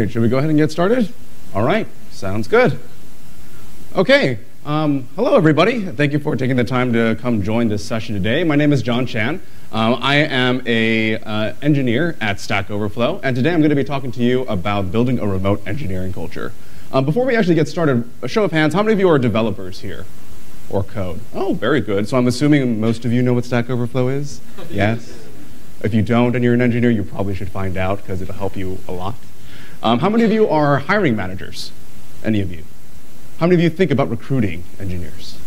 right, should we go ahead and get started? All right, sounds good. Okay, um, hello everybody. Thank you for taking the time to come join this session today. My name is Jon Chan. Um, I am a uh, engineer at Stack Overflow, and today I'm going to be talking to you about building a remote engineering culture. Um, before we actually get started, a show of hands, how many of you are developers here? Or code? Oh, very good. So I'm assuming most of you know what Stack Overflow is? Yes? If you don't and you're an engineer, you probably should find out because it'll help you a lot. Um, how many of you are hiring managers? Any of you? How many of you think about recruiting engineers?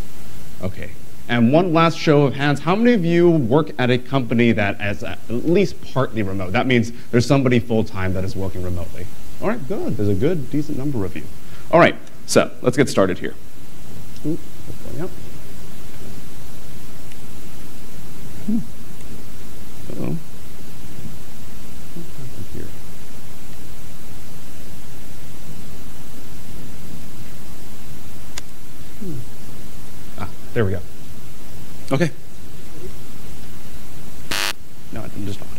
Okay. And one last show of hands, how many of you work at a company that is at least partly remote? That means there's somebody full-time that is working remotely. All right, good. There's a good, decent number of you. All right, so let's get started here. Ooh, going up. There we go. Okay. No, I'm just not.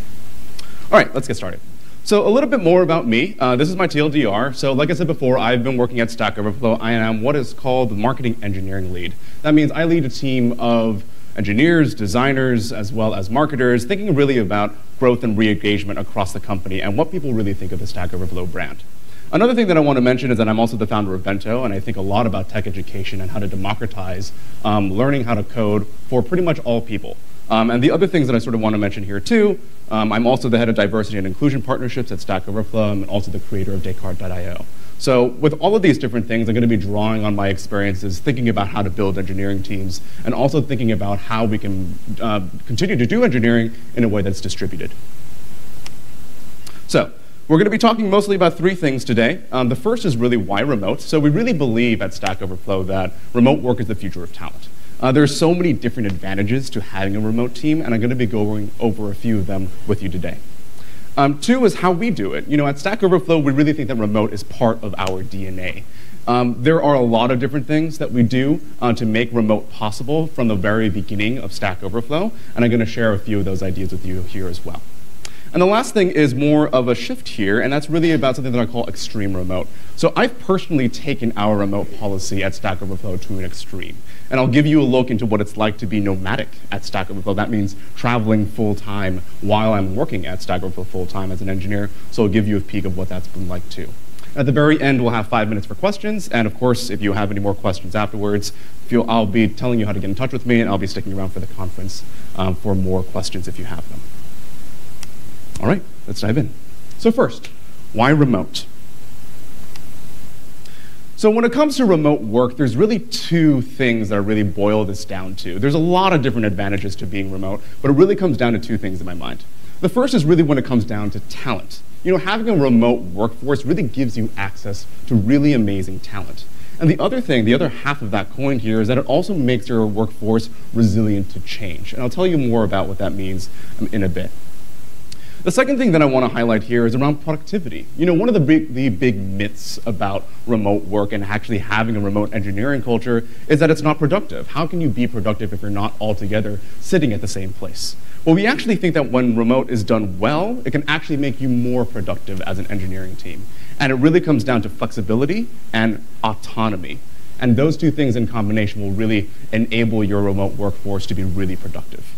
All right, let's get started. So a little bit more about me. Uh, this is my TLDR. So like I said before, I've been working at Stack Overflow. I am what is called the marketing engineering lead. That means I lead a team of engineers, designers, as well as marketers, thinking really about growth and re-engagement across the company and what people really think of the Stack Overflow brand. Another thing that I want to mention is that I'm also the founder of Bento, and I think a lot about tech education and how to democratize um, learning how to code for pretty much all people. Um, and the other things that I sort of want to mention here too, um, I'm also the head of diversity and inclusion partnerships at Stack Overflow, and also the creator of Descartes.io. So with all of these different things, I'm going to be drawing on my experiences, thinking about how to build engineering teams, and also thinking about how we can uh, continue to do engineering in a way that's distributed. So we're going to be talking mostly about three things today. Um, the first is really why remote. So we really believe at Stack Overflow that remote work is the future of talent. Uh, there's so many different advantages to having a remote team, and I'm going to be going over a few of them with you today. Um, two is how we do it. You know, at Stack Overflow, we really think that remote is part of our DNA. Um, there are a lot of different things that we do uh, to make remote possible from the very beginning of Stack Overflow, and I'm going to share a few of those ideas with you here as well. And the last thing is more of a shift here, and that's really about something that I call extreme remote. So I've personally taken our remote policy at Stack Overflow to an extreme. And I'll give you a look into what it's like to be nomadic at Stack Overflow. That means traveling full time while I'm working at Stack Overflow full time as an engineer. So I'll give you a peek of what that's been like too. At the very end, we'll have five minutes for questions. And of course, if you have any more questions afterwards, feel, I'll be telling you how to get in touch with me, and I'll be sticking around for the conference um, for more questions if you have them. All right, let's dive in. So first, why remote? So when it comes to remote work, there's really two things that I really boil this down to. There's a lot of different advantages to being remote, but it really comes down to two things in my mind. The first is really when it comes down to talent. You know, having a remote workforce really gives you access to really amazing talent. And the other thing, the other half of that coin here, is that it also makes your workforce resilient to change. And I'll tell you more about what that means um, in a bit. The second thing that I want to highlight here is around productivity. You know, one of the big, the big myths about remote work and actually having a remote engineering culture is that it's not productive. How can you be productive if you're not all together sitting at the same place? Well, we actually think that when remote is done well, it can actually make you more productive as an engineering team. And it really comes down to flexibility and autonomy. And those two things in combination will really enable your remote workforce to be really productive.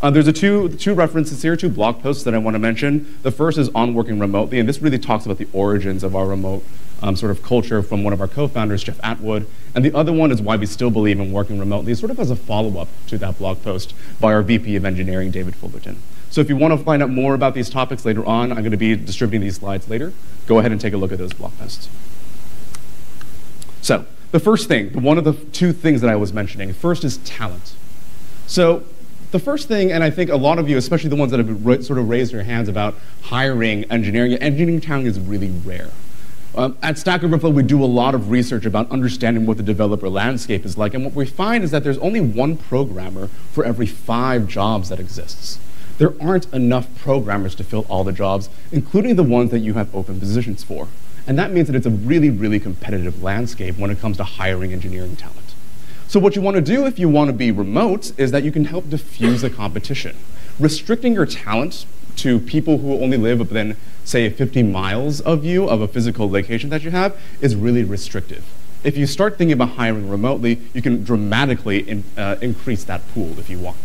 Uh, there's a two, two references here, two blog posts that I want to mention. The first is on working remotely, and this really talks about the origins of our remote um, sort of culture from one of our co-founders, Jeff Atwood. And the other one is why we still believe in working remotely, sort of as a follow-up to that blog post by our VP of Engineering, David Fullerton. So if you want to find out more about these topics later on, I'm going to be distributing these slides later. Go ahead and take a look at those blog posts. So the first thing, one of the two things that I was mentioning, first is talent. So the first thing, and I think a lot of you, especially the ones that have sort of raised your hands about hiring engineering, engineering talent is really rare. Um, at Stack Overflow, we do a lot of research about understanding what the developer landscape is like, and what we find is that there's only one programmer for every five jobs that exists. There aren't enough programmers to fill all the jobs, including the ones that you have open positions for. And that means that it's a really, really competitive landscape when it comes to hiring engineering talent. So what you want to do if you want to be remote is that you can help diffuse the competition. Restricting your talent to people who only live within, say, 50 miles of you, of a physical location that you have, is really restrictive. If you start thinking about hiring remotely, you can dramatically in, uh, increase that pool if you want.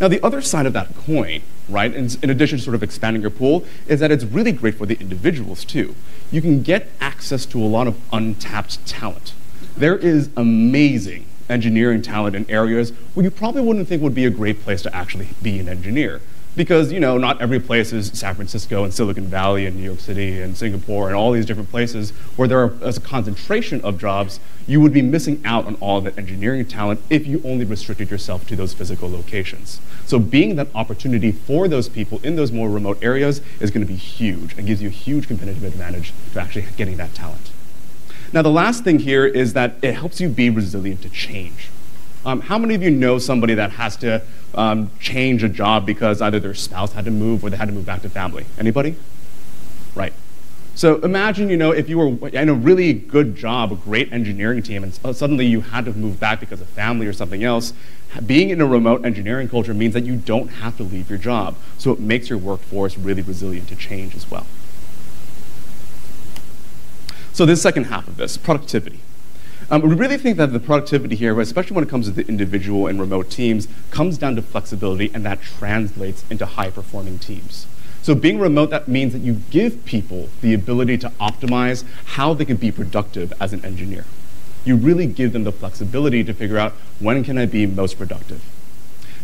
Now, the other side of that coin, right, in, in, addition to sort of expanding your pool, is that it's really great for the individuals too. You can get access to a lot of untapped talent. There is amazing engineering talent in areas where you probably wouldn't think would be a great place to actually be an engineer because you know not every place is San Francisco and Silicon Valley and New York City and Singapore and all these different places where there is a concentration of jobs. You would be missing out on all that engineering talent if you only restricted yourself to those physical locations. So being that opportunity for those people in those more remote areas is going to be huge and gives you a huge competitive advantage to actually getting that talent. Now the last thing here is that it helps you be resilient to change. Um, how many of you know somebody that has to um, change a job because either their spouse had to move or they had to move back to family? Anybody? Right. So imagine, you know, if you were in a really good job, a great engineering team, and suddenly you had to move back because of family or something else. Being in a remote engineering culture means that you don't have to leave your job. So it makes your workforce really resilient to change as well. So this second half of this, productivity. Um, we really think that the productivity here, especially when it comes to the individual and remote teams, comes down to flexibility, and that translates into high-performing teams. So being remote, that means that you give people the ability to optimize how they can be productive as an engineer. You really give them the flexibility to figure out when can I be most productive.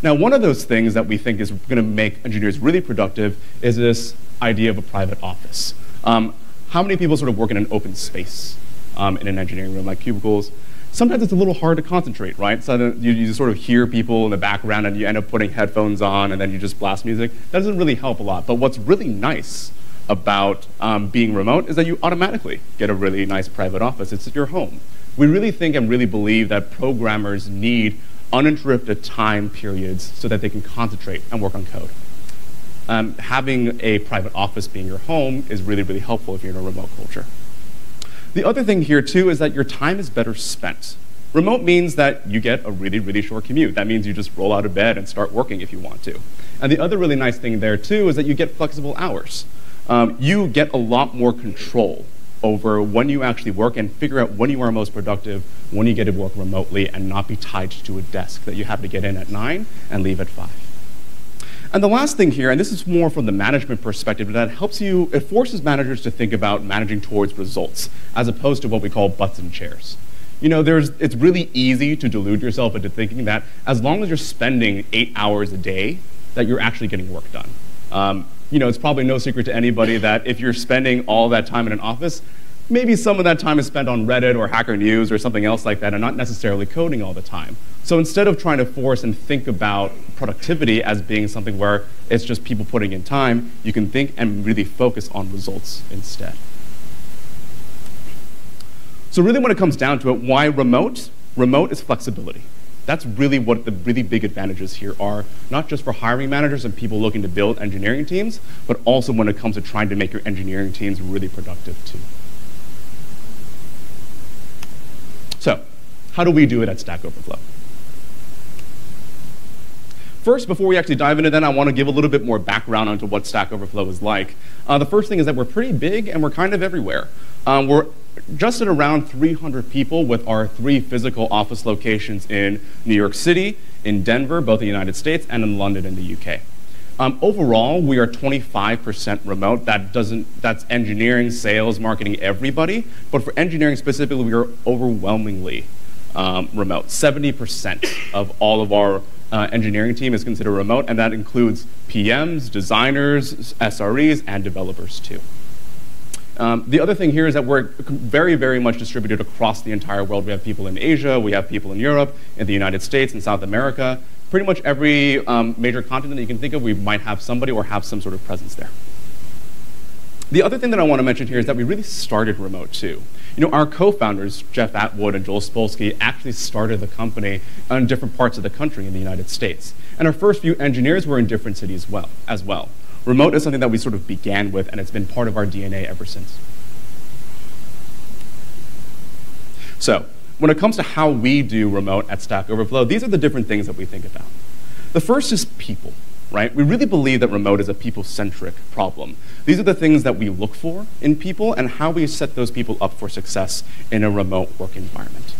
Now, one of those things that we think is going to make engineers really productive is this idea of a private office. Um, how many people sort of work in an open space? um, in an engineering room, like cubicles. Sometimes it's a little hard to concentrate, right? So you, you sort of hear people in the background and you end up putting headphones on and then you just blast music. That doesn't really help a lot. But what's really nice about um, being remote is that you automatically get a really nice private office. It's your home. We really think and really believe that programmers need uninterrupted time periods so that they can concentrate and work on code. Um, having a private office being your home is really, really helpful if you're in a remote culture. The other thing here, too, is that your time is better spent. Remote means that you get a really, really short commute. That means you just roll out of bed and start working if you want to. And the other really nice thing there, too, is that you get flexible hours. Um, you get a lot more control over when you actually work and figure out when you are most productive, when you get to work remotely and not be tied to a desk that you have to get in at 9 and leave at 5. And the last thing here, and this is more from the management perspective, that helps you, it forces managers to think about managing towards results, as opposed to what we call butts and chairs. You know, there's, it's really easy to delude yourself into thinking that as long as you're spending eight hours a day, that you're actually getting work done. Um, you know, it's probably no secret to anybody that if you're spending all that time in an office, maybe some of that time is spent on Reddit or Hacker News or something else like that and not necessarily coding all the time. So instead of trying to force and think about productivity as being something where it's just people putting in time, you can think and really focus on results instead. So really when it comes down to it, why remote? Remote is flexibility. That's really what the really big advantages here are, not just for hiring managers and people looking to build engineering teams, but also when it comes to trying to make your engineering teams really productive too. So, how do we do it at Stack Overflow? First, before we actually dive into that, I want to give a little bit more background onto what Stack Overflow is like. Uh, the first thing is that we're pretty big and we're kind of everywhere. Um, we're just at around 300 people with our three physical office locations in New York City, in Denver, both in the United States, and in London in the UK. Um, overall, we are 25% remote. That doesn't, that's engineering, sales, marketing, everybody. But for engineering specifically, we are overwhelmingly um, remote. 70% of all of our uh, engineering team is considered remote, and that includes PMs, designers, SREs, and developers too. Um, the other thing here is that we're very, very much distributed across the entire world. We have people in Asia, we have people in Europe, in the United States, in South America, pretty much every um, major continent that you can think of, we might have somebody or have some sort of presence there. The other thing that I want to mention here is that we really started remote too. You know, our co-founders, Jeff Atwood and Joel Spolsky, actually started the company in different parts of the country in the United States. And our first few engineers were in different cities well, as well. Remote is something that we sort of began with, and it's been part of our DNA ever since. So, when it comes to how we do remote at Stack Overflow, these are the different things that we think about. The first is people. Right? We really believe that remote is a people-centric problem. These are the things that we look for in people and how we set those people up for success in a remote work environment.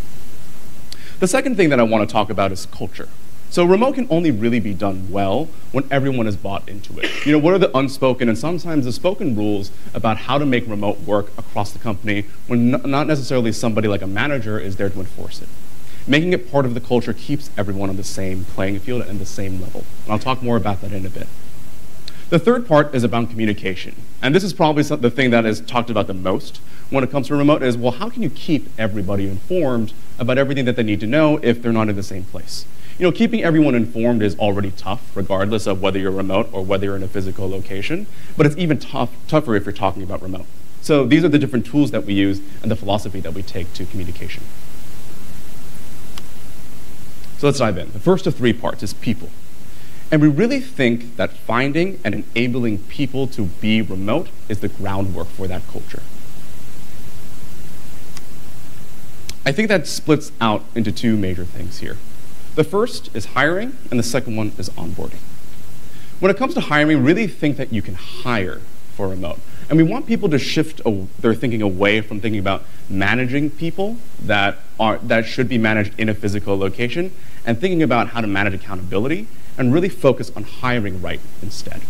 The second thing that I want to talk about is culture. So remote can only really be done well when everyone is bought into it. You know, what are the unspoken and sometimes the spoken rules about how to make remote work across the company when not necessarily somebody like a manager is there to enforce it? Making it part of the culture keeps everyone on the same playing field and the same level. And I'll talk more about that in a bit. The third part is about communication. And this is probably the thing that is talked about the most when it comes to remote is, well, how can you keep everybody informed about everything that they need to know if they're not in the same place? You know, keeping everyone informed is already tough, regardless of whether you're remote or whether you're in a physical location, but it's even tough, tougher if you're talking about remote. So these are the different tools that we use and the philosophy that we take to communication. So let's dive in. The first of three parts is people. And we really think that finding and enabling people to be remote is the groundwork for that culture. I think that splits out into two major things here. The first is hiring, and the second one is onboarding. When it comes to hiring, we really think that you can hire for remote. And we want people to shift their thinking away from thinking about managing people that, are, that should be managed in a physical location and thinking about how to manage accountability and really focus on hiring right instead.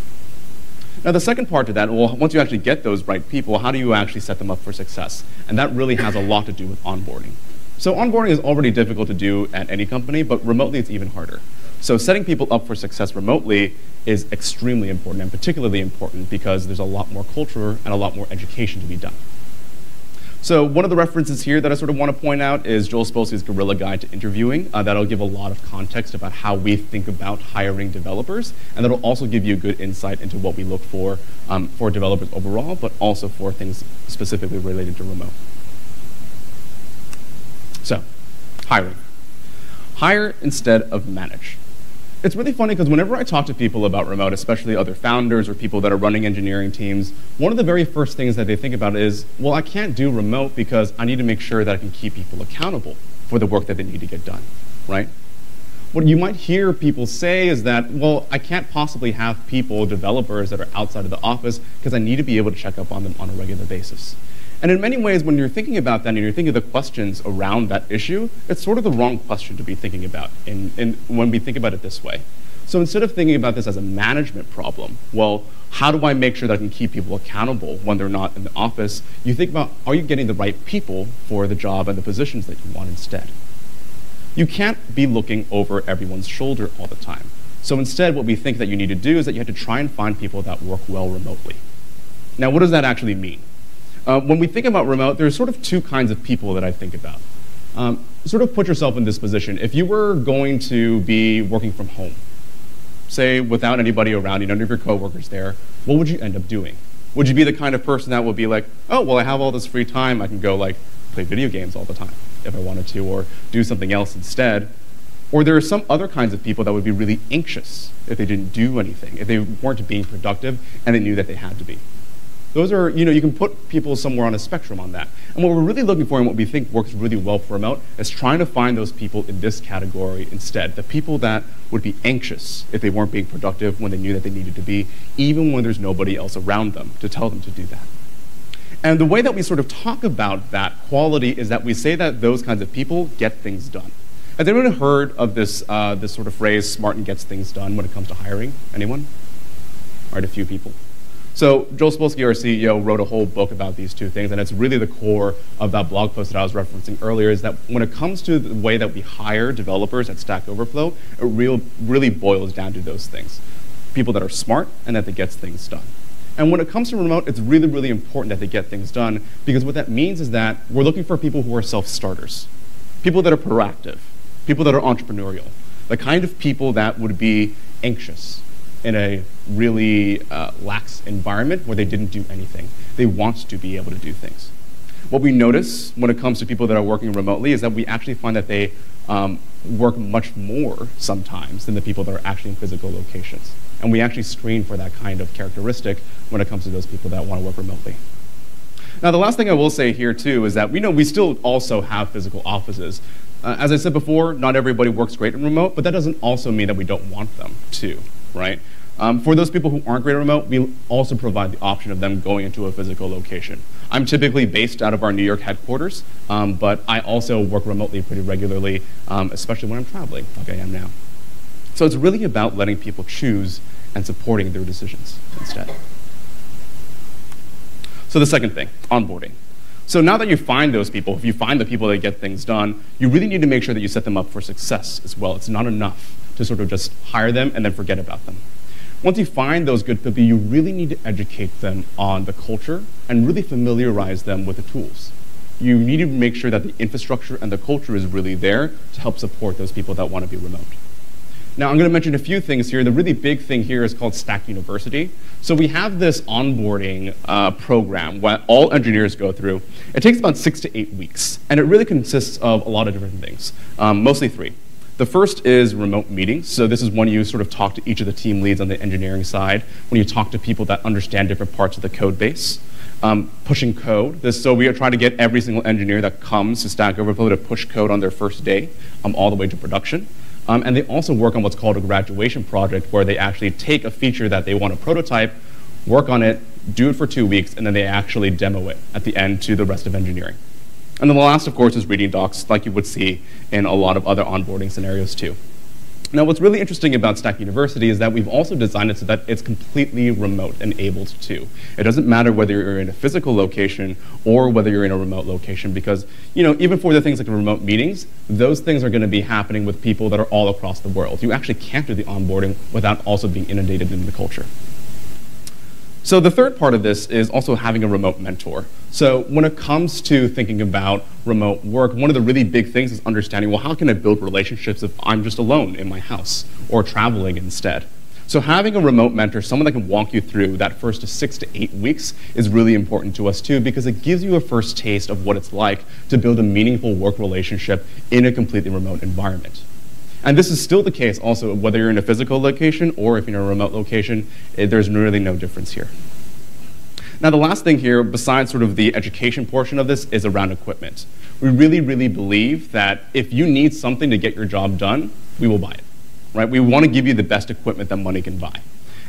Now, the second part to that, well, once you actually get those right people, how do you actually set them up for success? And that really has a lot to do with onboarding. So onboarding is already difficult to do at any company, but remotely it's even harder. So setting people up for success remotely is extremely important, and particularly important because there's a lot more culture and a lot more education to be done. So one of the references here that I sort of want to point out is Joel Spolsky's Guerrilla Guide to Interviewing. Uh, that'll give a lot of context about how we think about hiring developers, and that'll also give you a good insight into what we look for um, for developers overall, but also for things specifically related to remote. So, hiring. Hire instead of manage. It's really funny because whenever I talk to people about remote, especially other founders or people that are running engineering teams, one of the very first things that they think about is, well, I can't do remote because I need to make sure that I can keep people accountable for the work that they need to get done, right? What you might hear people say is that, well, I can't possibly have people, developers that are outside of the office because I need to be able to check up on them on a regular basis. And in many ways, when you're thinking about that and you're thinking of the questions around that issue, it's sort of the wrong question to be thinking about in, in, when we think about it this way. So instead of thinking about this as a management problem, well, how do I make sure that I can keep people accountable when they're not in the office? You think about, are you getting the right people for the job and the positions that you want instead? You can't be looking over everyone's shoulder all the time. So instead, what we think that you need to do is that you have to try and find people that work well remotely. Now, what does that actually mean? Uh, when we think about remote, there's sort of two kinds of people that I think about. Um, sort of put yourself in this position. If you were going to be working from home, say without anybody around you, none of your coworkers there, what would you end up doing? Would you be the kind of person that would be like, oh, well, I have all this free time, I can go like play video games all the time if I wanted to, or do something else instead? Or there are some other kinds of people that would be really anxious if they didn't do anything, if they weren't being productive and they knew that they had to be. Those are, you know, you can put people somewhere on a spectrum on that. And what we're really looking for and what we think works really well for remote is trying to find those people in this category instead. The people that would be anxious if they weren't being productive when they knew that they needed to be, even when there's nobody else around them to tell them to do that. And the way that we sort of talk about that quality is that we say that those kinds of people get things done. Has anyone heard of this, uh, this sort of phrase, smart and gets things done, when it comes to hiring? Anyone? All right, a few people. So Joel Spolsky, our CEO, wrote a whole book about these two things, and it's really the core of that blog post that I was referencing earlier, is that when it comes to the way that we hire developers at Stack Overflow, it real, really boils down to those things. People that are smart and that they get things done. And when it comes to remote, it's really, really important that they get things done because what that means is that we're looking for people who are self-starters, people that are proactive, people that are entrepreneurial, the kind of people that would be anxious, in a really uh, lax environment where they didn't do anything. They want to be able to do things. What we notice when it comes to people that are working remotely is that we actually find that they um, work much more sometimes than the people that are actually in physical locations. And we actually screen for that kind of characteristic when it comes to those people that want to work remotely. Now, the last thing I will say here, too, is that we know we still also have physical offices. Uh, as I said before, not everybody works great in remote, but that doesn't also mean that we don't want them to right? Um, for those people who aren't great at remote, we also provide the option of them going into a physical location. I'm typically based out of our New York headquarters, um, but I also work remotely pretty regularly, um, especially when I'm traveling, like I am now. So it's really about letting people choose and supporting their decisions instead. So the second thing, onboarding. So now that you find those people, if you find the people that get things done, you really need to make sure that you set them up for success as well. It's not enough to sort of just hire them and then forget about them. Once you find those good people, you really need to educate them on the culture and really familiarize them with the tools. You need to make sure that the infrastructure and the culture is really there to help support those people that want to be remote. Now, I'm going to mention a few things here. The really big thing here is called Stack University. So we have this onboarding uh, program what all engineers go through. It takes about six to eight weeks, and it really consists of a lot of different things, um, mostly three. The first is remote meetings. So this is when you sort of talk to each of the team leads on the engineering side, when you talk to people that understand different parts of the code base. Um, pushing code. This, so we are trying to get every single engineer that comes to Stack Overflow to push code on their first day, um, all the way to production. Um, and they also work on what's called a graduation project, where they actually take a feature that they want to prototype, work on it, do it for two weeks, and then they actually demo it at the end to the rest of engineering. And then the last, of course, is reading docs, like you would see in a lot of other onboarding scenarios too. Now, what's really interesting about Stack University is that we've also designed it so that it's completely remote enabled too. It doesn't matter whether you're in a physical location or whether you're in a remote location because, you know, even for the things like remote meetings, those things are going to be happening with people that are all across the world. You actually can't do the onboarding without also being inundated in the culture. So the third part of this is also having a remote mentor. So when it comes to thinking about remote work, one of the really big things is understanding, well, how can I build relationships if I'm just alone in my house or traveling instead? So having a remote mentor, someone that can walk you through that first six to eight weeks is really important to us too because it gives you a first taste of what it's like to build a meaningful work relationship in a completely remote environment. And this is still the case also whether you're in a physical location or if you're in a remote location, it, there's really no difference here. Now the last thing here, besides sort of the education portion of this, is around equipment. We really, really believe that if you need something to get your job done, we will buy it. Right? We want to give you the best equipment that money can buy.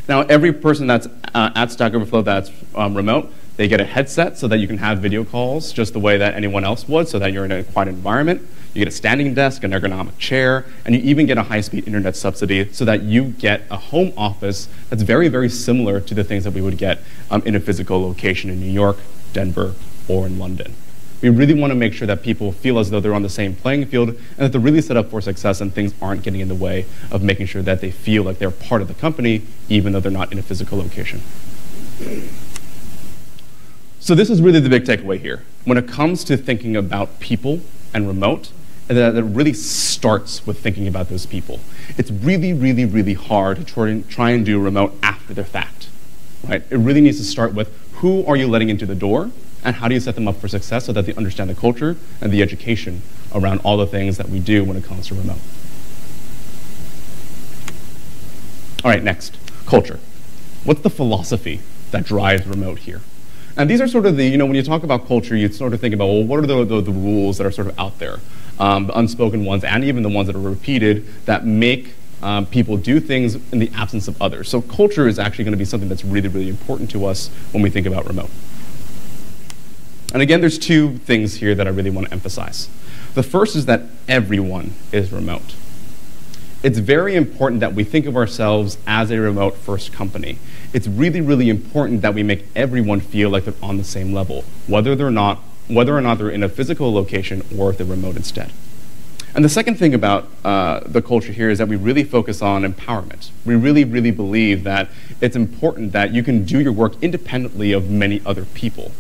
Now, every person that's uh, at Stack Overflow that's um, remote, they get a headset so that you can have video calls just the way that anyone else would, so that you're in a quiet environment. You get a standing desk, an ergonomic chair, and you even get a high-speed internet subsidy so that you get a home office that's very, very similar to the things that we would get um, in a physical location in New York, Denver, or in London. We really want to make sure that people feel as though they're on the same playing field and that they're really set up for success and things aren't getting in the way of making sure that they feel like they're part of the company even though they're not in a physical location. So this is really the big takeaway here. When it comes to thinking about people and remote, that it really starts with thinking about those people. It's really, really, really hard to try and, try and do remote after the fact, right? It really needs to start with who are you letting into the door and how do you set them up for success so that they understand the culture and the education around all the things that we do when it comes to remote. All right, next, culture. What's the philosophy that drives remote here? And these are sort of the, you know, when you talk about culture, you sort of think about, well, what are the, the, the rules that are sort of out there? Um, the unspoken ones, and even the ones that are repeated that make um, people do things in the absence of others. So culture is actually going to be something that's really, really important to us when we think about remote. And again, there's two things here that I really want to emphasize. The first is that everyone is remote. It's very important that we think of ourselves as a remote first company. It's really, really important that we make everyone feel like they're on the same level, whether they're not whether or not they're in a physical location or if they're remote instead. And the second thing about uh, the culture here is that we really focus on empowerment. We really, really believe that it's important that you can do your work independently of many other people.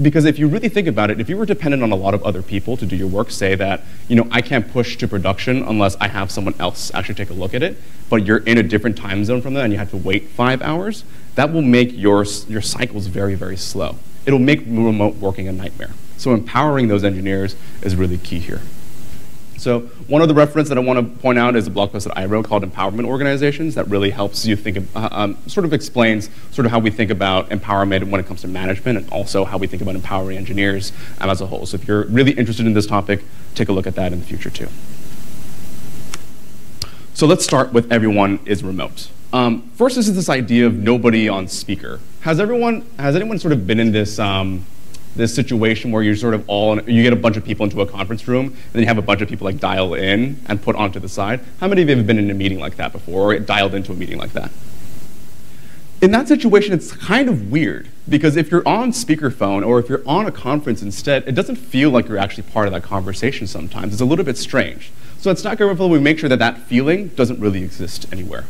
Because if you really think about it, if you were dependent on a lot of other people to do your work, say that, you know, I can't push to production unless I have someone else actually take a look at it, but you're in a different time zone from them and you have to wait five hours, that will make your, your cycles very, very slow it'll make remote working a nightmare. So empowering those engineers is really key here. So one of the reference that I want to point out is a blog post that I wrote called Empowerment Organizations that really helps you think, of, uh, um, sort of explains sort of how we think about empowerment when it comes to management and also how we think about empowering engineers as a whole. So if you're really interested in this topic, take a look at that in the future too. So let's start with everyone is remote. Um, first, this is this idea of nobody on speaker. Has everyone, has anyone sort of been in this, um, this situation where you're sort of all, in, you get a bunch of people into a conference room, and then you have a bunch of people like dial in and put onto the side? How many of you have been in a meeting like that before, or dialed into a meeting like that? In that situation, it's kind of weird because if you're on speakerphone or if you're on a conference instead, it doesn't feel like you're actually part of that conversation sometimes. It's a little bit strange. So it's at Stack Overflow, we make sure that that feeling doesn't really exist anywhere.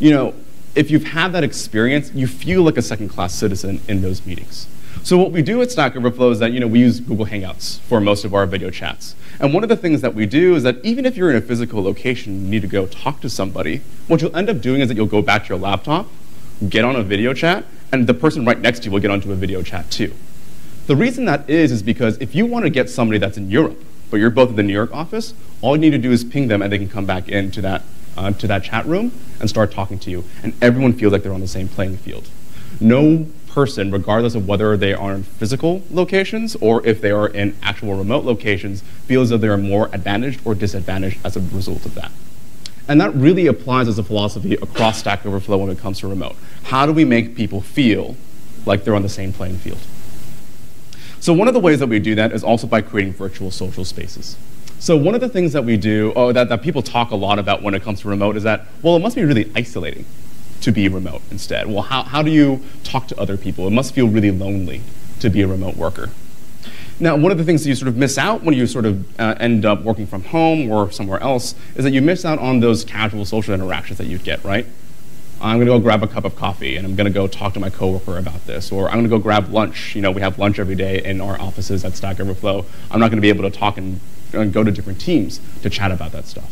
You know, if you've had that experience, you feel like a second-class citizen in those meetings. So what we do at Stack Overflow is that you know, we use Google Hangouts for most of our video chats. And one of the things that we do is that even if you're in a physical location you need to go talk to somebody, what you'll end up doing is that you'll go back to your laptop, get on a video chat, and the person right next to you will get onto a video chat too. The reason that is is because if you want to get somebody that's in Europe but you're both in the New York office, all you need to do is ping them and they can come back into that, uh, to that chat room and start talking to you. And everyone feels like they're on the same playing field. No person, regardless of whether they are in physical locations or if they are in actual remote locations, feels that they are more advantaged or disadvantaged as a result of that. And that really applies as a philosophy across Stack Overflow when it comes to remote. How do we make people feel like they're on the same playing field? So one of the ways that we do that is also by creating virtual social spaces. So one of the things that we do, oh, that, that people talk a lot about when it comes to remote is that, well, it must be really isolating to be remote instead. Well, how, how do you talk to other people? It must feel really lonely to be a remote worker. Now, one of the things that you sort of miss out when you sort of uh, end up working from home or somewhere else is that you miss out on those casual social interactions that you'd get, right? I'm going to go grab a cup of coffee and I'm going to go talk to my coworker about this, or I'm going to go grab lunch. You know, we have lunch every day in our offices at Stack Overflow. I'm not going to be able to talk and, and go to different teams to chat about that stuff.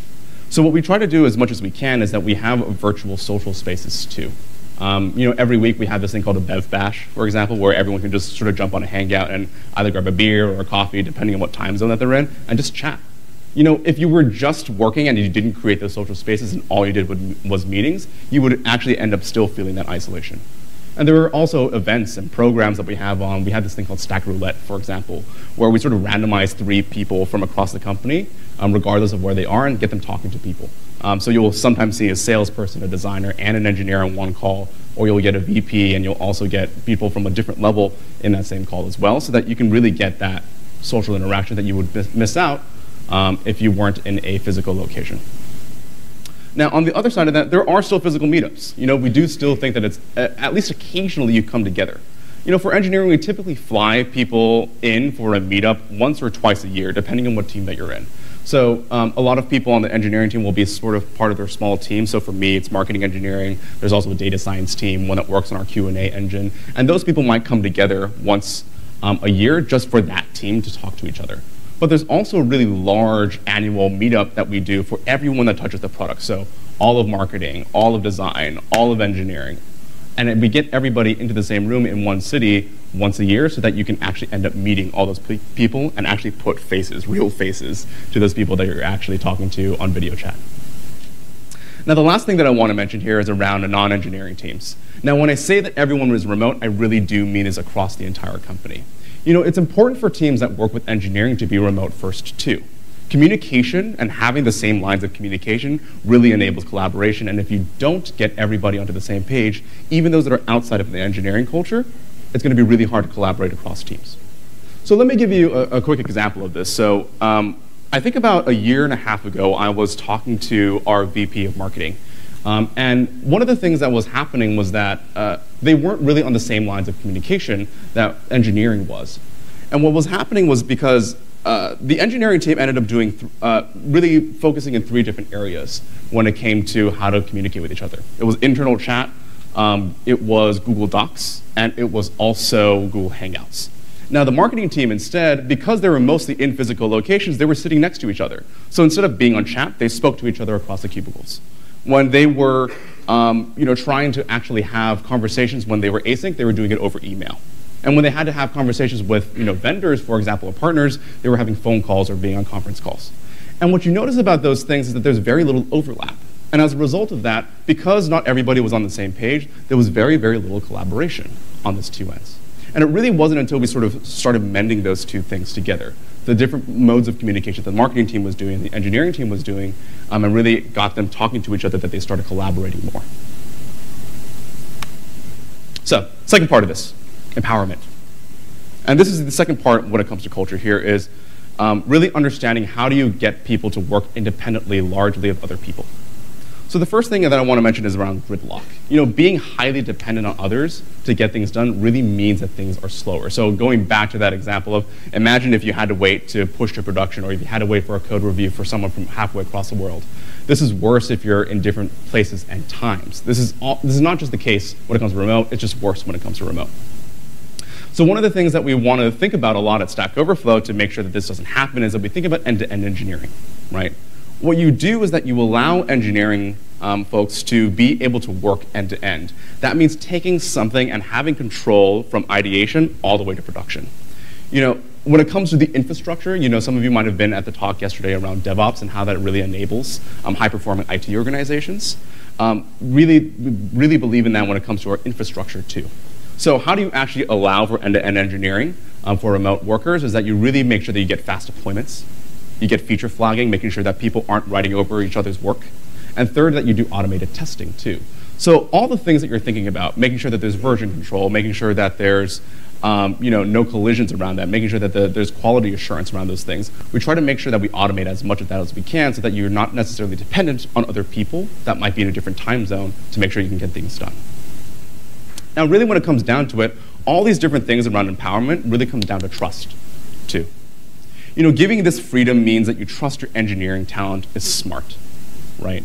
So what we try to do as much as we can is that we have virtual social spaces too. Um, you know, every week we have this thing called a Bev Bash, for example, where everyone can just sort of jump on a hangout and either grab a beer or a coffee, depending on what time zone that they're in, and just chat you know, if you were just working and you didn't create those social spaces and all you did was meetings, you would actually end up still feeling that isolation. And there are also events and programs that we have on. We had this thing called Stack Roulette, for example, where we sort of randomize three people from across the company, um, regardless of where they are, and get them talking to people. Um, so you'll sometimes see a salesperson, a designer, and an engineer on one call, or you'll get a VP, and you'll also get people from a different level in that same call as well, so that you can really get that social interaction that you would miss out um, if you weren't in a physical location. Now, on the other side of that, there are still physical meetups. You know, we do still think that it's, at least occasionally you come together. You know, for engineering, we typically fly people in for a meetup once or twice a year, depending on what team that you're in. So um, a lot of people on the engineering team will be sort of part of their small team. So for me, it's marketing engineering. There's also a data science team, one that works on our Q&A engine. And those people might come together once um, a year just for that team to talk to each other. But there's also a really large annual meetup that we do for everyone that touches the product. So all of marketing, all of design, all of engineering. And we get everybody into the same room in one city once a year so that you can actually end up meeting all those pe people and actually put faces, real faces, to those people that you're actually talking to on video chat. Now, the last thing that I want to mention here is around the non-engineering teams. Now, when I say that everyone is remote, I really do mean is across the entire company. You know, it's important for teams that work with engineering to be remote first too. Communication and having the same lines of communication really enables collaboration. And if you don't get everybody onto the same page, even those that are outside of the engineering culture, it's going to be really hard to collaborate across teams. So let me give you a, a quick example of this. So um, I think about a year and a half ago, I was talking to our VP of marketing. Um, and one of the things that was happening was that uh, they weren't really on the same lines of communication that engineering was. And what was happening was because uh, the engineering team ended up doing uh, really focusing in three different areas when it came to how to communicate with each other. It was internal chat, um, it was Google Docs, and it was also Google Hangouts. Now, the marketing team instead, because they were mostly in physical locations, they were sitting next to each other. So instead of being on chat, they spoke to each other across the cubicles when they were um, you know, trying to actually have conversations when they were async, they were doing it over email. And when they had to have conversations with you know, vendors, for example, or partners, they were having phone calls or being on conference calls. And what you notice about those things is that there's very little overlap. And as a result of that, because not everybody was on the same page, there was very, very little collaboration on those two ends. And it really wasn't until we sort of started mending those two things together the different modes of communication that the marketing team was doing, the engineering team was doing, um, and really got them talking to each other that they started collaborating more. So, second part of this, empowerment. And this is the second part when it comes to culture here is um, really understanding how do you get people to work independently largely of other people. So the first thing that I want to mention is around gridlock. You know, being highly dependent on others to get things done really means that things are slower. So going back to that example of imagine if you had to wait to push to production or if you had to wait for a code review for someone from halfway across the world. This is worse if you're in different places and times. This is, all, this is not just the case when it comes to remote, it's just worse when it comes to remote. So one of the things that we want to think about a lot at Stack Overflow to make sure that this doesn't happen is that we think about end-to-end -end engineering, right? What you do is that you allow engineering um, folks to be able to work end-to-end. That means taking something and having control from ideation all the way to production. You know, when it comes to the infrastructure, you know, some of you might have been at the talk yesterday around DevOps and how that really enables um, high-performing IT organizations. Um, really, really believe in that when it comes to our infrastructure too. So how do you actually allow for end-to-end -end engineering um, for remote workers is that you really make sure that you get fast deployments, you get feature flagging, making sure that people aren't writing over each other's work, and third, that you do automated testing too. So all the things that you're thinking about, making sure that there's version control, making sure that there's um, you know, no collisions around that, making sure that the, there's quality assurance around those things. We try to make sure that we automate as much of that as we can so that you're not necessarily dependent on other people that might be in a different time zone to make sure you can get things done. Now, really, when it comes down to it, all these different things around empowerment really comes down to trust, too. You know, giving this freedom means that you trust your engineering talent is smart, right?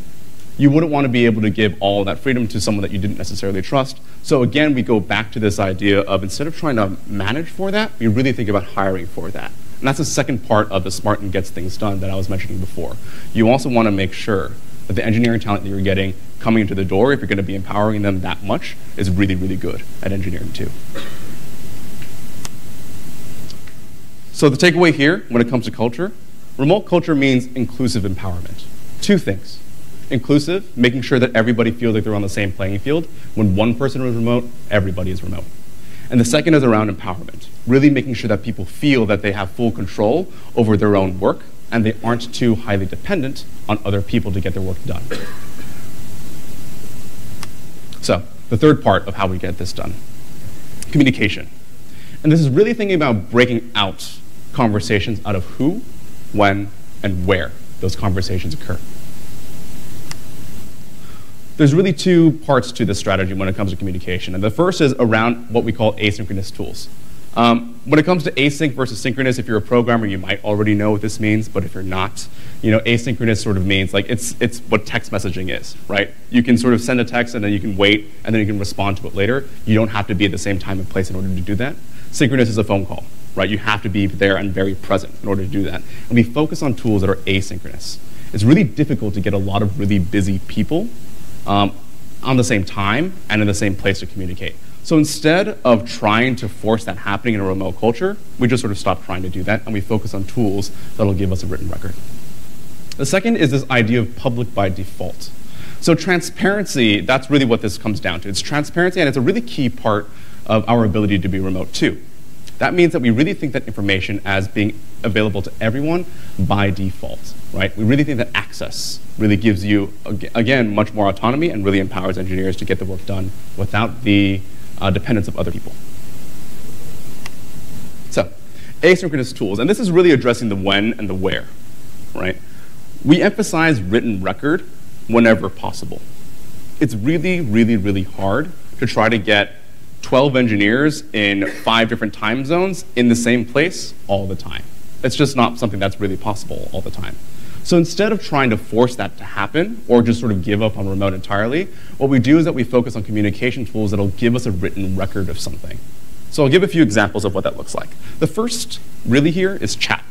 You wouldn't want to be able to give all that freedom to someone that you didn't necessarily trust. So again, we go back to this idea of instead of trying to manage for that, we really think about hiring for that. And that's the second part of the smart and gets things done that I was mentioning before. You also want to make sure that the engineering talent that you're getting coming into the door, if you're going to be empowering them that much, is really, really good at engineering too. So the takeaway here, when it comes to culture, remote culture means inclusive empowerment. Two things. Inclusive, making sure that everybody feels like they're on the same playing field. When one person is remote, everybody is remote. And the second is around empowerment, really making sure that people feel that they have full control over their own work and they aren't too highly dependent on other people to get their work done. So, the third part of how we get this done communication. And this is really thinking about breaking out conversations out of who, when, and where those conversations occur. There's really two parts to this strategy when it comes to communication. And the first is around what we call asynchronous tools. Um, when it comes to async versus synchronous, if you're a programmer, you might already know what this means, but if you're not, you know, asynchronous sort of means like it's, it's what text messaging is, right? You can sort of send a text and then you can wait and then you can respond to it later. You don't have to be at the same time and place in order to do that. Synchronous is a phone call, right? You have to be there and very present in order to do that. And we focus on tools that are asynchronous. It's really difficult to get a lot of really busy people um, on the same time and in the same place to communicate. So instead of trying to force that happening in a remote culture, we just sort of stop trying to do that and we focus on tools that'll give us a written record. The second is this idea of public by default. So transparency, that's really what this comes down to. It's transparency and it's a really key part of our ability to be remote too. That means that we really think that information as being available to everyone by default, right? We really think that access really gives you, again, much more autonomy and really empowers engineers to get the work done without the uh, dependence of other people. So, asynchronous tools, and this is really addressing the when and the where, right? We emphasize written record whenever possible. It's really, really, really hard to try to get 12 engineers in five different time zones in the same place all the time. It's just not something that's really possible all the time. So instead of trying to force that to happen or just sort of give up on remote entirely, what we do is that we focus on communication tools that'll give us a written record of something. So I'll give a few examples of what that looks like. The first really here is chat.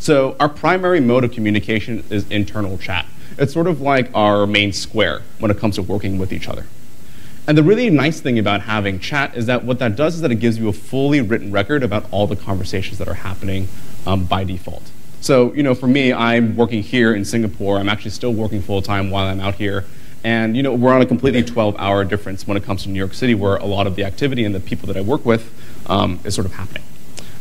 So our primary mode of communication is internal chat. It's sort of like our main square when it comes to working with each other. And the really nice thing about having chat is that what that does is that it gives you a fully written record about all the conversations that are happening um, by default. So, you know, for me, I'm working here in Singapore. I'm actually still working full time while I'm out here. And, you know, we're on a completely 12 hour difference when it comes to New York City, where a lot of the activity and the people that I work with um, is sort of happening.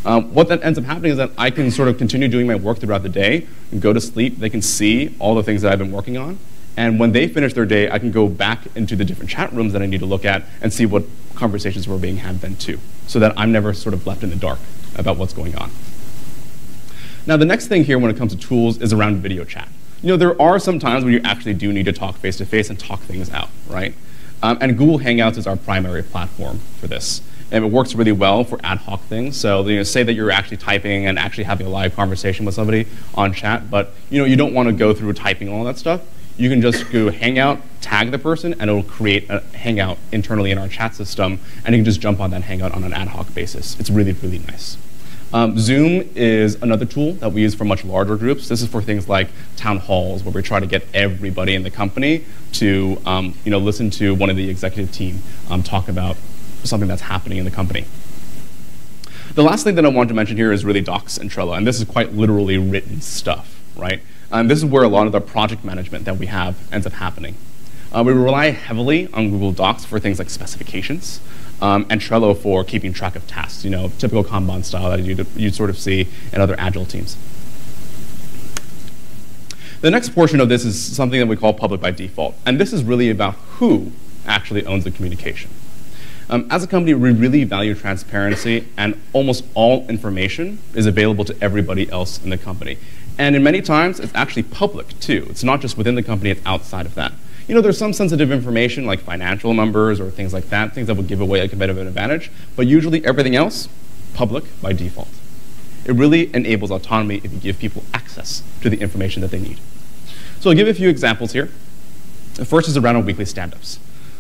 Um, what that ends up happening is that I can sort of continue doing my work throughout the day and go to sleep. They can see all the things that I've been working on. And when they finish their day, I can go back into the different chat rooms that I need to look at and see what conversations were being had then too, so that I'm never sort of left in the dark about what's going on. Now, the next thing here when it comes to tools is around video chat. You know, there are some times when you actually do need to talk face to face and talk things out, right? Um, and Google Hangouts is our primary platform for this. And it works really well for ad hoc things. So you know, say that you're actually typing and actually having a live conversation with somebody on chat, but you know you don't want to go through typing all that stuff. You can just go Hangout, tag the person, and it'll create a Hangout internally in our chat system, and you can just jump on that Hangout on an ad hoc basis. It's really, really nice. Um, Zoom is another tool that we use for much larger groups. This is for things like town halls, where we try to get everybody in the company to um, you know, listen to one of the executive team um, talk about something that's happening in the company. The last thing that I want to mention here is really Docs and Trello, and this is quite literally written stuff, right? And this is where a lot of the project management that we have ends up happening. Uh, we rely heavily on Google Docs for things like specifications, um, and Trello for keeping track of tasks, you know, typical Kanban style that you'd, you'd sort of see in other Agile teams. The next portion of this is something that we call public by default, and this is really about who actually owns the communication. Um, as a company, we really value transparency, and almost all information is available to everybody else in the company. And in many times, it's actually public too. It's not just within the company, it's outside of that. You know, there's some sensitive information like financial numbers or things like that, things that would give away a competitive advantage, but usually everything else, public by default. It really enables autonomy if you give people access to the information that they need. So I'll give a few examples here. The first is around weekly stand-ups.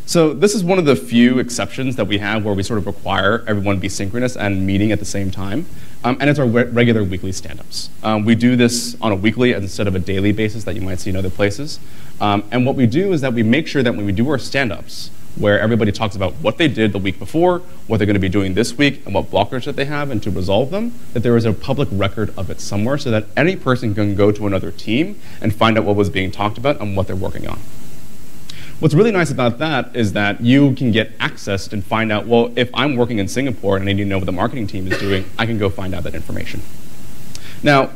So this is one of the few exceptions that we have where we sort of require everyone to be synchronous and meeting at the same time. Um, and it's our re regular weekly stand-ups. Um, we do this on a weekly instead of a daily basis that you might see in other places. Um, and what we do is that we make sure that when we do our stand-ups, where everybody talks about what they did the week before, what they're going to be doing this week, and what blockers that they have, and to resolve them, that there is a public record of it somewhere so that any person can go to another team and find out what was being talked about and what they're working on. What's really nice about that is that you can get access and find out, well, if I'm working in Singapore and I need to know what the marketing team is doing, I can go find out that information. Now,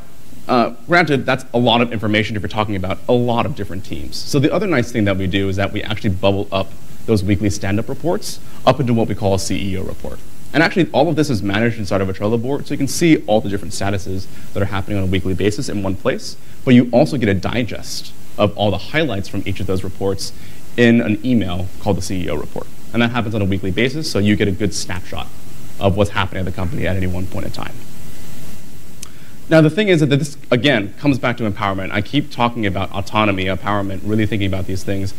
uh, granted, that's a lot of information if you're talking about a lot of different teams. So the other nice thing that we do is that we actually bubble up those weekly stand-up reports up into what we call a CEO report. And actually, all of this is managed inside of a Trello board, so you can see all the different statuses that are happening on a weekly basis in one place, but you also get a digest of all the highlights from each of those reports in an email called the CEO report. And that happens on a weekly basis, so you get a good snapshot of what's happening at the company at any one point in time. Now, the thing is that this, again, comes back to empowerment. I keep talking about autonomy, empowerment, really thinking about these things.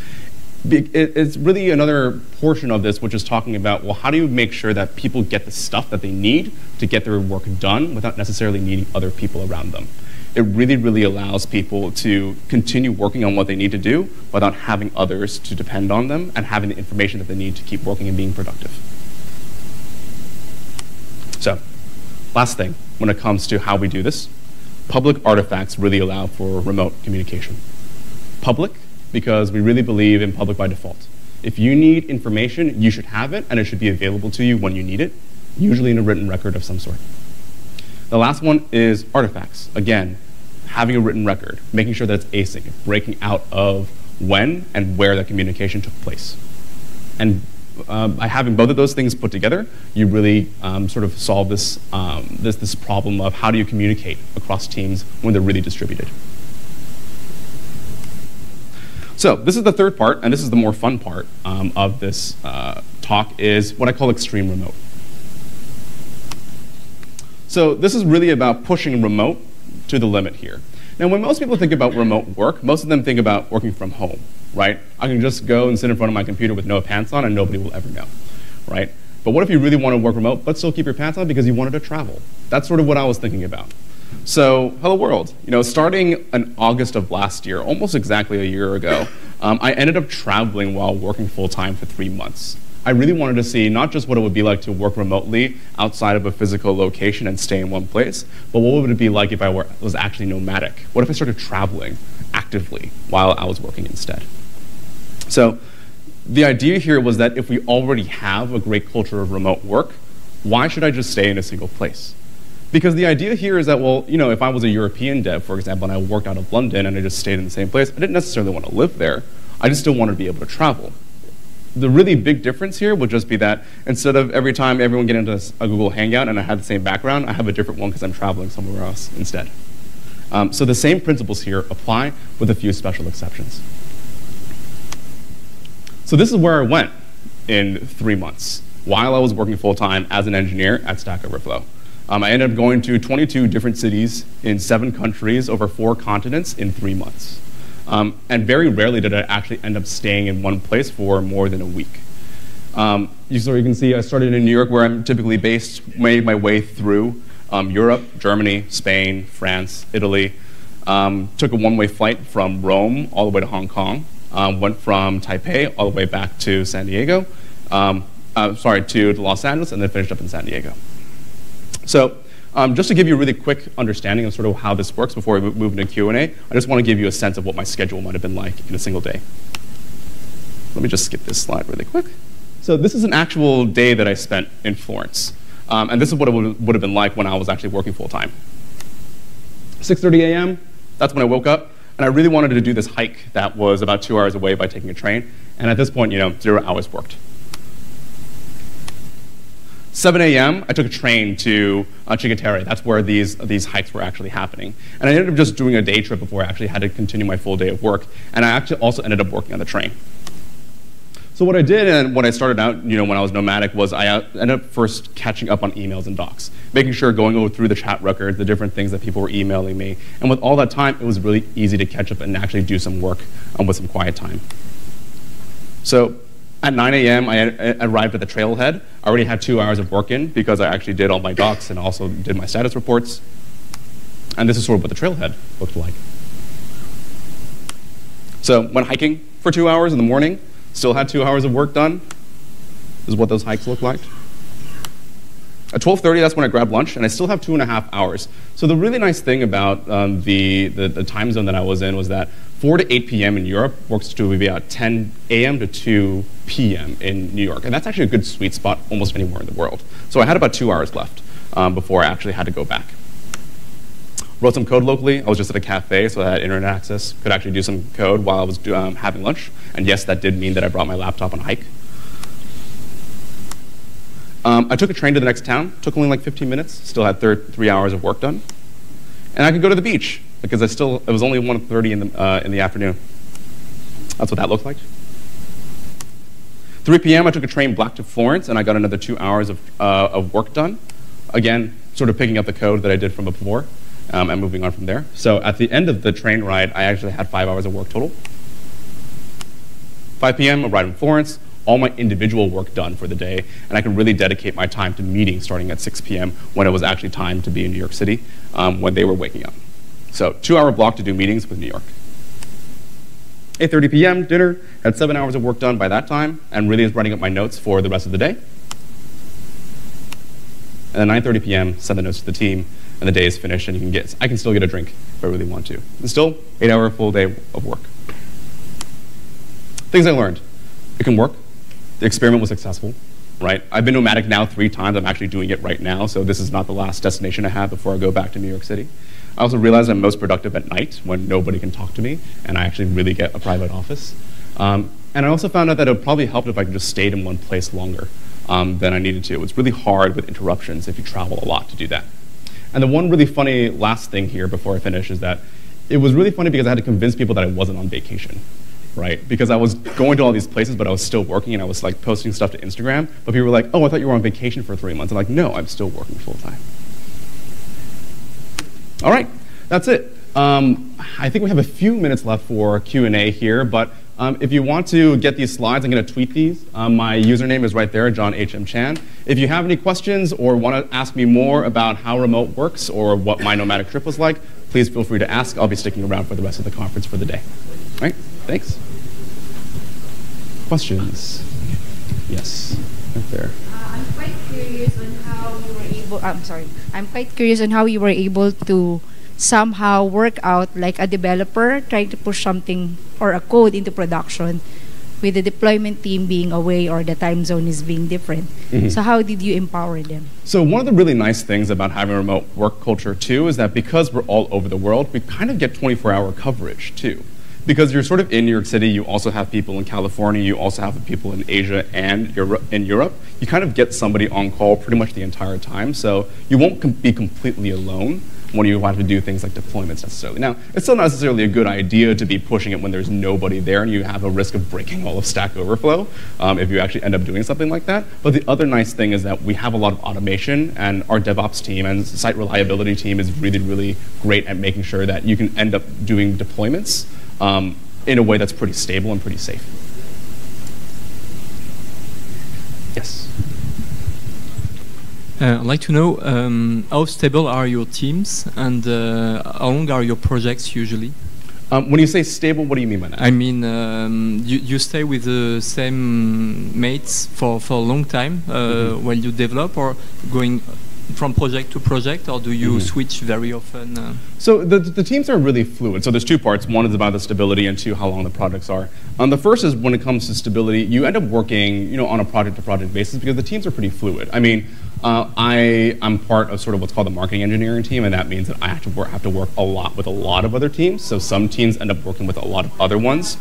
It's really another portion of this, which is talking about, well, how do you make sure that people get the stuff that they need to get their work done without necessarily needing other people around them? It really, really allows people to continue working on what they need to do without having others to depend on them and having the information that they need to keep working and being productive. So, last thing when it comes to how we do this, public artifacts really allow for remote communication. Public, because we really believe in public by default. If you need information, you should have it, and it should be available to you when you need it, usually in a written record of some sort. The last one is artifacts. Again, having a written record, making sure that it's async, breaking out of when and where the communication took place. And um, by having both of those things put together, you really um, sort of solve this, um, this, this problem of how do you communicate across teams when they're really distributed. So this is the third part, and this is the more fun part um, of this uh, talk, is what I call extreme remote. So this is really about pushing remote to the limit here. Now, when most people think about remote work, most of them think about working from home, right? I can just go and sit in front of my computer with no pants on and nobody will ever know, right? But what if you really want to work remote but still keep your pants on because you wanted to travel? That's sort of what I was thinking about. So, hello world. You know, starting in August of last year, almost exactly a year ago, um, I ended up traveling while working full time for three months. I really wanted to see not just what it would be like to work remotely outside of a physical location and stay in one place, but what would it be like if I were, was actually nomadic? What if I started traveling actively while I was working instead? So the idea here was that if we already have a great culture of remote work, why should I just stay in a single place? Because the idea here is that, well, you know, if I was a European dev, for example, and I worked out of London and I just stayed in the same place, I didn't necessarily want to live there. I just still wanted to be able to travel. The really big difference here would just be that instead of every time everyone get into a Google Hangout and I have the same background, I have a different one because I'm traveling somewhere else instead. Um, so the same principles here apply with a few special exceptions. So this is where I went in three months while I was working full time as an engineer at Stack Overflow. Um, I ended up going to 22 different cities in seven countries over four continents in three months. Um, and very rarely did I actually end up staying in one place for more than a week. Um, you, so you can see I started in New York where I'm typically based, made my way through um, Europe, Germany, Spain, France, Italy. Um, took a one-way flight from Rome all the way to Hong Kong. Um, went from Taipei all the way back to San Diego. Um, uh, sorry, to Los Angeles, and then finished up in San Diego. So um, just to give you a really quick understanding of sort of how this works before we move into Q&A, I just want to give you a sense of what my schedule might have been like in a single day. Let me just skip this slide really quick. So this is an actual day that I spent in Florence. Um, and this is what it would have been like when I was actually working full time. 6.30 a.m., that's when I woke up. And I really wanted to do this hike that was about two hours away by taking a train. And at this point, you know, zero hours worked. 7 a.m., I took a train to uh, That's where these, these hikes were actually happening. And I ended up just doing a day trip before I actually had to continue my full day of work. And I actually also ended up working on the train. So what I did and when I started out, you know, when I was nomadic, was I uh, ended up first catching up on emails and docs, making sure going over through the chat records, the different things that people were emailing me. And with all that time, it was really easy to catch up and actually do some work um, with some quiet time. So at 9 a.m., I arrived at the trailhead. I already had two hours of work in because I actually did all my docs and also did my status reports. And this is sort of what the trailhead looked like. So went hiking for two hours in the morning, still had two hours of work done. This is what those hikes look like. At 12.30, that's when I grabbed lunch, and I still have two and a half hours. So the really nice thing about um, the, the, the, time zone that I was in was that 4 to 8 p.m. in Europe works to be about 10 a.m. to 2 p.m. in New York. And that's actually a good sweet spot almost anywhere in the world. So I had about two hours left um, before I actually had to go back. Wrote some code locally. I was just at a cafe, so I had internet access. Could actually do some code while I was do, um, having lunch. And yes, that did mean that I brought my laptop on a hike. Um, I took a train to the next town. Took only like 15 minutes. Still had three hours of work done. And I could go to the beach because I still, it was only 1.30 in the, uh, in the afternoon. That's what that looked like. 3 p.m., I took a train back to Florence, and I got another two hours of, uh, of work done. Again, sort of picking up the code that I did from before um, and moving on from there. So at the end of the train ride, I actually had five hours of work total. 5 p.m., arrived in Florence, all my individual work done for the day, and I can really dedicate my time to meetings starting at 6 p.m. when it was actually time to be in New York City um, when they were waking up. So two hour block to do meetings with New York. 8.30 p.m., dinner, had seven hours of work done by that time, and really is writing up my notes for the rest of the day. And then 9.30 p.m., send the notes to the team, and the day is finished, and you can get, I can still get a drink if I really want to. And still, eight hour full day of work. Things I learned. It can work. The experiment was successful, right? I've been nomadic now three times. I'm actually doing it right now, so this is not the last destination I have before I go back to New York City. I also realize I'm most productive at night when nobody can talk to me, and I actually really get a private office. Um, and I also found out that it would probably help if I could just stayed in one place longer um, than I needed to. It's really hard with interruptions if you travel a lot to do that. And the one really funny last thing here before I finish is that it was really funny because I had to convince people that I wasn't on vacation right? Because I was going to all these places, but I was still working, and I was like posting stuff to Instagram. But people were like, "Oh, I thought you were on vacation for three months." I'm like, "No, I'm still working full time." All right, that's it. Um, I think we have a few minutes left for Q and A here, but um, if you want to get these slides, I'm going to tweet these. Um, my username is right there, Jon H M Chan. If you have any questions or want to ask me more about how remote works or what my nomadic trip was like, please feel free to ask. I'll be sticking around for the rest of the conference for the day. All right. Thanks. Questions? Yes, right there. Uh, I'm quite curious on how able. I'm sorry. I'm quite curious on how you were able to somehow work out like a developer trying to push something or a code into production with the deployment team being away or the time zone is being different. Mhm. So how did you empower them? So one of the really nice things about having a remote work culture too is that because we're all over the world, we kind of get 24-hour coverage too. Because you're sort of in New York City, you also have people in California, you also have people in Asia and in Europe. You kind of get somebody on call pretty much the entire time, so you won't com- be completely alone when you have to do things like deployments necessarily. Now, it's still not necessarily a good idea to be pushing it when there's nobody there and you have a risk of breaking all of Stack Overflow um, if you actually end up doing something like that. But the other nice thing is that we have a lot of automation and our DevOps team and site reliability team is really, really great at making sure that you can end up doing deployments um, in a way that's pretty stable and pretty safe. Yes. Uh, I'd like to know um, how stable are your teams and uh, how long are your projects usually? Um, when you say stable, what do you mean by that? I mean, um, you, you stay with the same mates for, for a long time uh, Mhm. while you develop, or going from project to project, or do you Mhm. switch very often? Uh? So the, the teams are really fluid. So there's two parts. One is about the stability, and two, how long the projects are. Um, the first is when it comes to stability, you end up working, you know, on a project-to-project basis because the teams are pretty fluid. I mean, uh, I am part of sort of what's called the marketing engineering team, and that means that I have to work, have to work a lot with a lot of other teams. So some teams end up working with a lot of other ones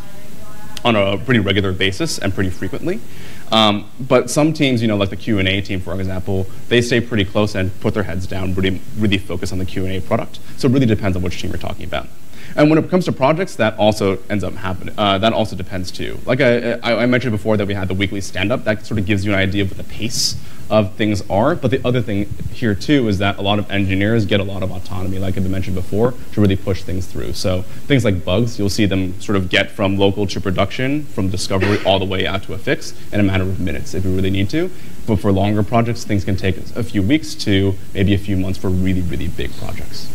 on a pretty regular basis and pretty frequently. Um, but some teams, you know, like the Q&A team, for example, they stay pretty close and put their heads down, really, really focus on the Q&A product. So it really depends on which team you're talking about. And when it comes to projects, that also ends up happening. Uh, that also depends too. Like I, I, I mentioned before that we had the weekly stand-up. That sort of gives you an idea of the pace of things are. But the other thing here too is that a lot of engineers get a lot of autonomy, like I've mentioned before, to really push things through. So things like bugs, you'll see them sort of get from local to production, from discovery all the way out to a fix in a matter of minutes if you really need to. But for longer projects, things can take a few weeks to maybe a few months for really, really big projects.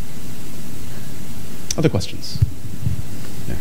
Other questions? Yeah.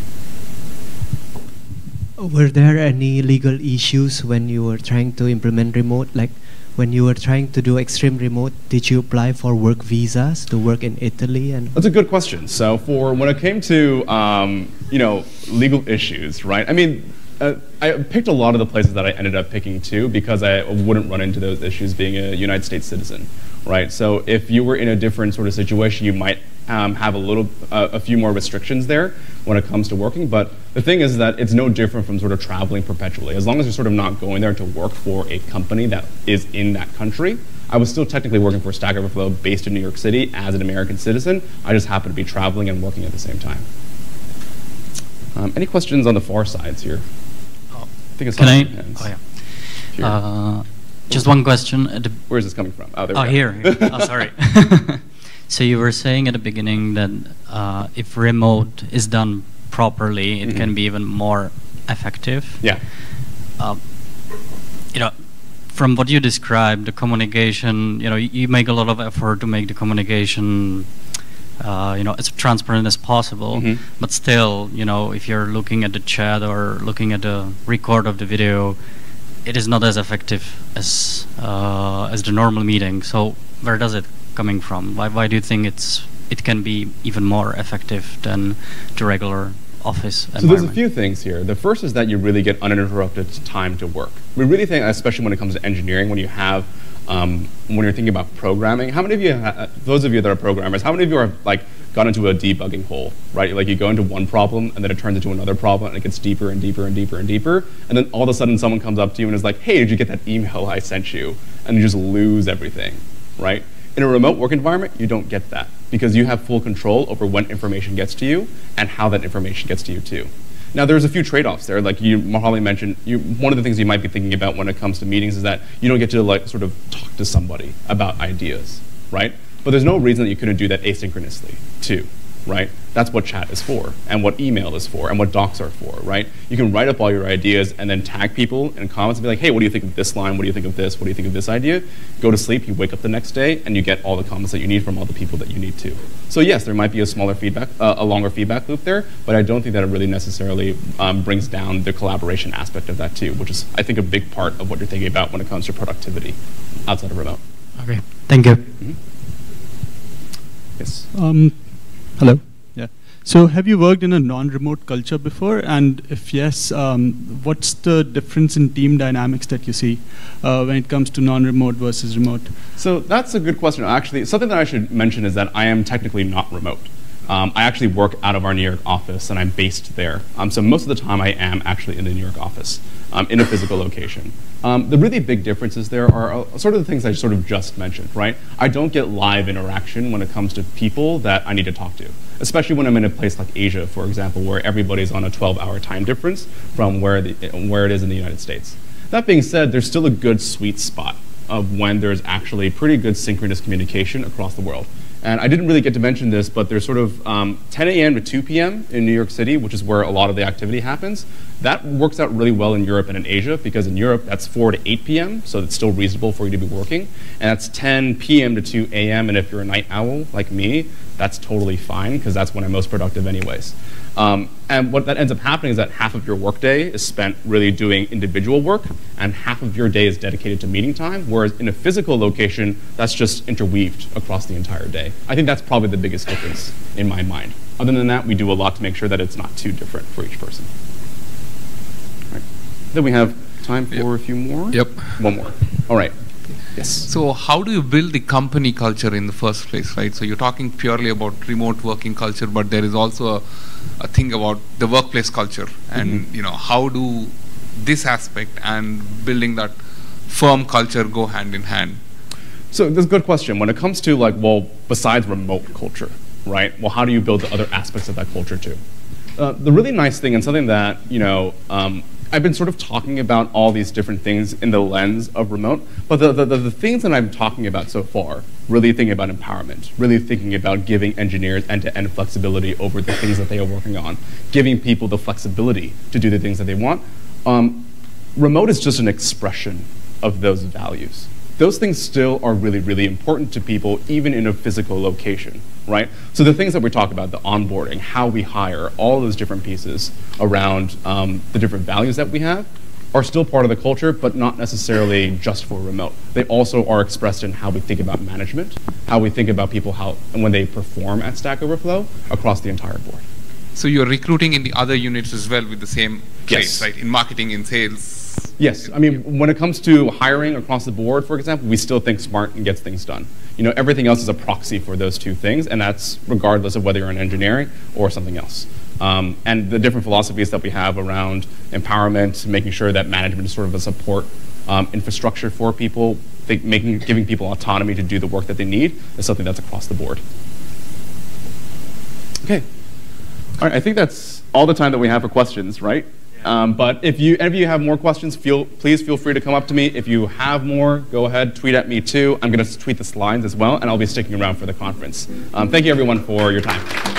Were there any legal issues when you were trying to implement remote? Like when you were trying to do extreme remote, did you apply for work visas to work in Italy? And That's a good question. So for when it came to um, you know legal issues, right? I mean, uh, I picked a lot of the places that I ended up picking too because I wouldn't run into those issues being a United States citizen, right? So if you were in a different sort of situation, you might um, have a little, uh, a few more restrictions there when it comes to working. But the thing is that it's no different from sort of traveling perpetually. As long as you're sort of not going there to work for a company that is in that country, I was still technically working for Stack Overflow based in New York City as an American citizen. I just happened to be traveling and working at the same time. Um, any questions on the far sides here? I think it's Can I? hands. Oh yeah. Here. Uh, just one question. Where is this coming from? Oh, there we oh go. here. here. oh sorry. so you were saying at the beginning that uh, if remote is done properly, it can Mhm. be even more effective. yeah. Um, you know, from what you described, the communication. You know, you, you make a lot of effort to make the communication. Uh, you know, as transparent as possible, Mhm. but still, you know, if you're looking at the chat or looking at the record of the video, it is not as effective as uh, as the normal meeting. So where does it coming from? Why why do you think it's it can be even more effective than the regular office So there's a few things here. The first is that you really get uninterrupted time to work. We really think, especially when it comes to engineering, when you have, um, when you're thinking about programming. How many of you, ha- those of you that are programmers, how many of you are like got into a debugging hole, right? Like you go into one problem and then it turns into another problem and it gets deeper and deeper and deeper and deeper, and then all of a sudden someone comes up to you and is like, "Hey, did you get that email I sent you?" And you just lose everything, right? In a remote work environment, you don't get that because you have full control over when information gets to you and how that information gets to you too. Now, there's a few trade-offs there. Like you, Mahali mentioned, you, one of the things you might be thinking about when it comes to meetings is that you don't get to like sort of talk to somebody about ideas, right? But there's no reason that you couldn't do that asynchronously too, right? That's what chat is for, and what email is for, and what docs are for, right? You can write up all your ideas and then tag people in comments and be like, hey, what do you think of this line? What do you think of this? What do you think of this idea? Go to sleep, you wake up the next day, and you get all the comments that you need from all the people that you need to. So yes, there might be a smaller feedback, uh, a longer feedback loop there, but I don't think that it really necessarily um, brings down the collaboration aspect of that too, which is, I think, a big part of what you're thinking about when it comes to productivity outside of remote. Okay, thank you. Yes. Um, hello. Yeah. So, have you worked in a non-remote culture before? And if yes, um, what's the difference in team dynamics that you see uh, when it comes to non-remote versus remote? So that's a good question. Actually, something that I should mention is that I am technically not remote. Um, I actually work out of our New York office, and I'm based there. Um, so most of the time, I am actually in the New York office, um, in a physical location. Um, the really big differences there are uh, sort of the things I sort of just mentioned, right? I don't get live interaction when it comes to people that I need to talk to, especially when I'm in a place like Asia, for example, where everybody's on a 12-hour time difference from where, the, where it is in the United States. That being said, there's still a good sweet spot of when there's actually pretty good synchronous communication across the world. And I didn't really get to mention this, but there's sort of um, 10 a.m. to 2 p.m. in New York City, which is where a lot of the activity happens. That works out really well in Europe and in Asia because in Europe that's 4 to 8 p.m., so it's still reasonable for you to be working. And that's 10 p.m. to 2 a.m., and if you're a night owl like me, that's totally fine because that's when I'm most productive anyways. Um, and what that ends up happening is that half of your workday is spent really doing individual work, and half of your day is dedicated to meeting time, whereas in a physical location, that's just interweaved across the entire day. I think that's probably the biggest difference in my mind. Other than that, we do a lot to make sure that it's not too different for each person. All right. Then we have time for Yep. a few more? Yep. One more. All right. Yes. So how do you build the company culture in the first place, right? So you're talking purely about remote working culture, but there is also a, a thing about the workplace culture, and Mhm. you know how do this aspect and building that firm culture go hand in hand? So that's a good question. When it comes to like, well, besides remote culture, right? Well, how do you build the other aspects of that culture too? Uh, the really nice thing, and something that you know, um, I've been sort of talking about all these different things in the lens of remote, but the, the, the, things that I'm talking about so far, really thinking about empowerment, really thinking about giving engineers end-to-end flexibility over the things that they are working on, giving people the flexibility to do the things that they want. Um, remote is just an expression of those values. Those things still are really, really important to people, even in a physical location, right? So the things that we talk about, the onboarding, how we hire, all those different pieces around um, the different values that we have, are still part of the culture, but not necessarily just for remote. They also are expressed in how we think about management, how we think about people how and when they perform at Stack Overflow across the entire board. So you're recruiting in the other units as well with the same Yes. right? In marketing, in sales. Yes, I mean, when it comes to hiring across the board, for example, we still think smart and gets things done. You know, everything else is a proxy for those two things, and that's regardless of whether you're in engineering or something else. Um, and the different philosophies that we have around empowerment, making sure that management is sort of a support um, infrastructure for people, think, making, giving people autonomy to do the work that they need, is something that's across the board. Okay. All right, I think that's all the time that we have for questions, right? Um, but if you, of you have more questions, feel, please feel free to come up to me. If you have more, go ahead, tweet at me too. I'm going to tweet the slides as well, and I'll be sticking around for the conference. Um, thank you, everyone, for your time.